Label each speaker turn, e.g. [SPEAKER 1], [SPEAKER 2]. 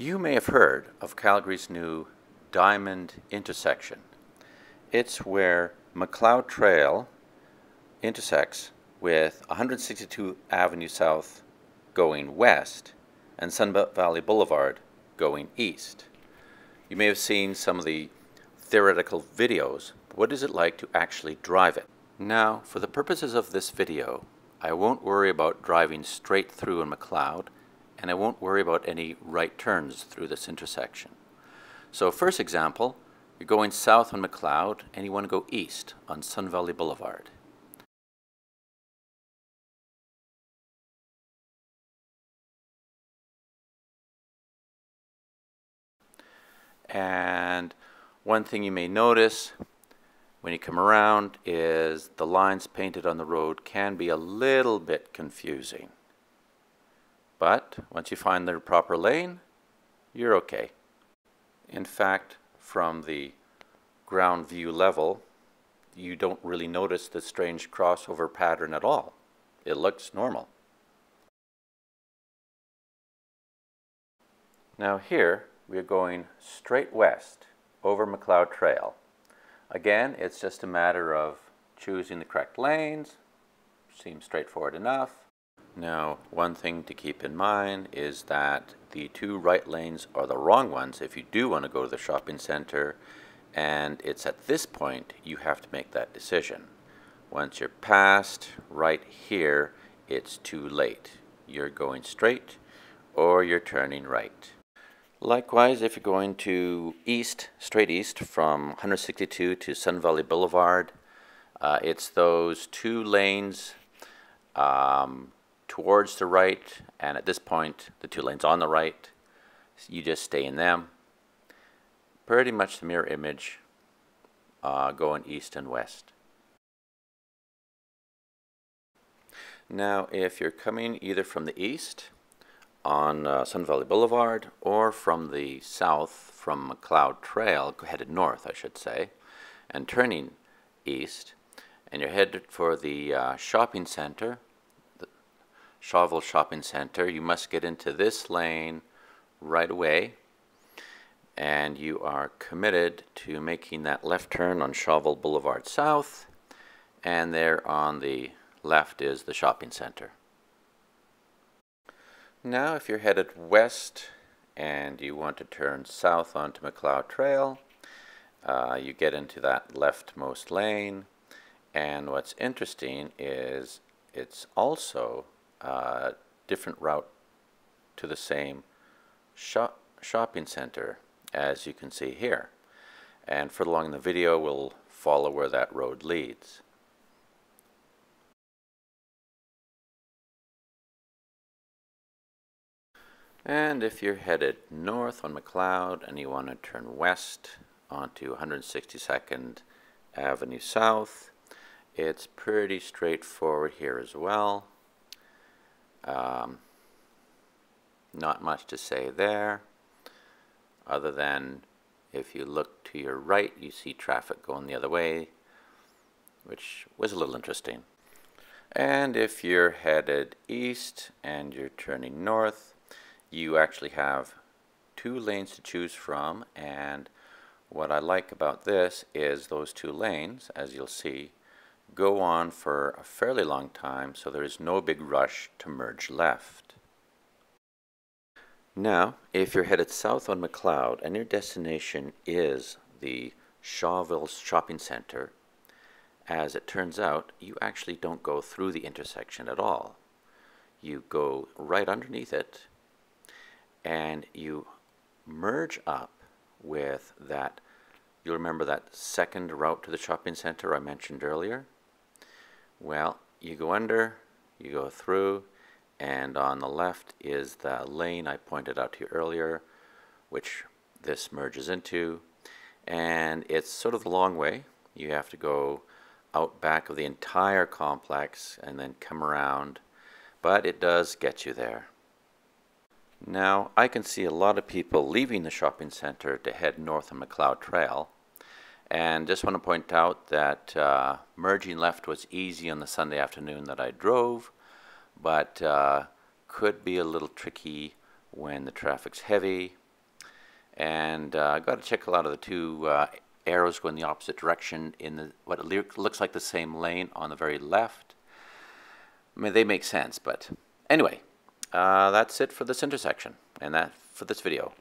[SPEAKER 1] You may have heard of Calgary's new Diamond intersection. It's where Macleod Trail intersects with 162 Avenue South going west and Sunbelt Valley Boulevard going east. You may have seen some of the theoretical videos. What is it like to actually drive it? Now, for the purposes of this video, I won't worry about driving straight through in Macleod and I won't worry about any right turns through this intersection. So first example, you're going south on Macleod and you want to go east on Sun Valley Boulevard. And one thing you may notice when you come around is the lines painted on the road can be a little bit confusing. But once you find the proper lane, you're okay. In fact, from the ground view level, you don't really notice the strange crossover pattern at all. It looks normal. Now here, we are going straight west over Macleod Trail. Again, it's just a matter of choosing the correct lanes. Seems straightforward enough. Now, one thing to keep in mind is that the two right lanes are the wrong ones if you do want to go to the shopping center, and it's at this point you have to make that decision. Once you're past right here, it's too late. You're going straight or you're turning right. Likewise, if you're going to east, straight east from 162 to Sun Valley Boulevard, uh, it's those two lanes um, towards the right, and at this point, the two lanes on the right, you just stay in them. Pretty much the mirror image uh, going east and west. Now, if you're coming either from the east on uh, Sun Valley Boulevard or from the south from Macleod Trail, headed north, I should say, and turning east, and you're headed for the uh, shopping center, Shawville Shopping Center, you must get into this lane right away. And you are committed to making that left turn on Shawville Boulevard South. And there on the left is the shopping center. Now if you're headed west and you want to turn south onto Macleod Trail, uh, you get into that leftmost lane. And what's interesting is it's also uh, different route to the same shop shopping center as you can see here. And further along the video, we'll follow where that road leads. And if you're headed north on Macleod and you want to turn west onto 162nd Avenue South, it's pretty straightforward here as well. Um, not much to say there, other than if you look to your right, you see traffic going the other way, which was a little interesting. And if you're headed east and you're turning north, you actually have two lanes to choose from. And what I like about this is those two lanes, as you'll see, go on for a fairly long time, so there is no big rush to merge left. Now, if you're headed south on Macleod and your destination is the Shawville Shopping Center, as it turns out, you actually don't go through the intersection at all. You go right underneath it and you merge up with that. You'll remember that second route to the shopping center I mentioned earlier? Well, you go under, you go through, and on the left is the lane I pointed out to you earlier, which this merges into. And it's sort of the long way. You have to go out back of the entire complex and then come around, but it does get you there. Now, I can see a lot of people leaving the shopping center to head north on Macleod Trail, and just want to point out that uh, merging left was easy on the Sunday afternoon that I drove, but uh, could be a little tricky when the traffic's heavy And uh, I got to check a lot of the two uh, arrows going the opposite direction in the, what looks like the same lane on the very left. I mean, they make sense, but anyway, uh, that's it for this intersection and that for this video.